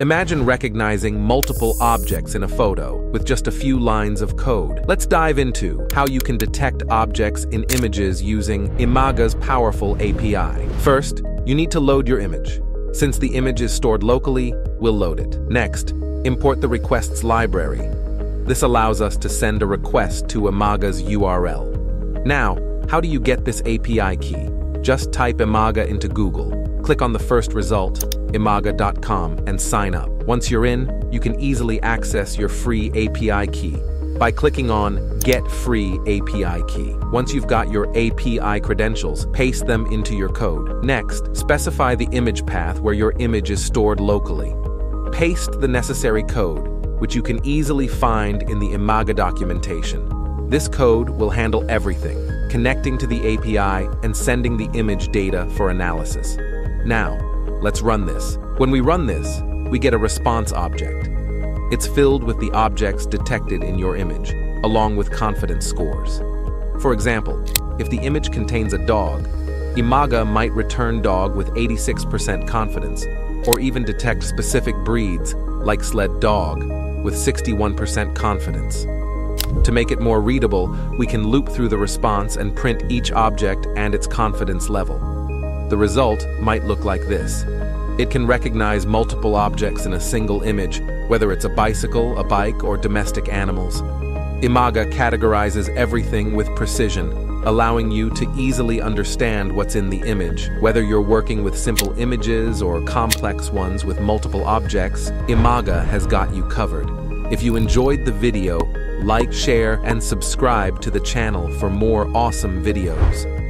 Imagine recognizing multiple objects in a photo with just a few lines of code. Let's dive into how you can detect objects in images using Imagga's powerful API. First, you need to load your image. Since the image is stored locally, we'll load it. Next, import the requests library. This allows us to send a request to Imagga's URL. Now, how do you get this API key? Just type Imagga into Google Click on the first result, imagga.com, and sign up. Once you're in, you can easily access your free API key by clicking on Get Free API Key. Once you've got your API credentials, paste them into your code. Next, specify the image path where your image is stored locally. Paste the necessary code, which you can easily find in the Imagga documentation. This code will handle everything, connecting to the API and sending the image data for analysis. Now, let's run this. When we run this, we get a response object. It's filled with the objects detected in your image, along with confidence scores. For example, if the image contains a dog, Imagga might return dog with 86% confidence, or even detect specific breeds, like sled dog, with 61% confidence. To make it more readable, we can loop through the response and print each object and its confidence level. The result might look like this. It can recognize multiple objects in a single image, whether it's a bicycle, a bike, or domestic animals. Imagga categorizes everything with precision, allowing you to easily understand what's in the image. Whether you're working with simple images or complex ones with multiple objects, Imagga has got you covered. If you enjoyed the video, like, share, and subscribe to the channel for more awesome videos.